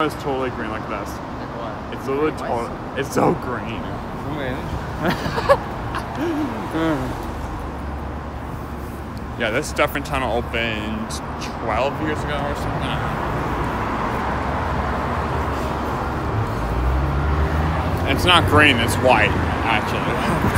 It's totally green like this. Like? It's literally totally. It's so green. Yeah, this Dufferin Tunnel opened 12 years ago or something. It's not green, it's white, actually.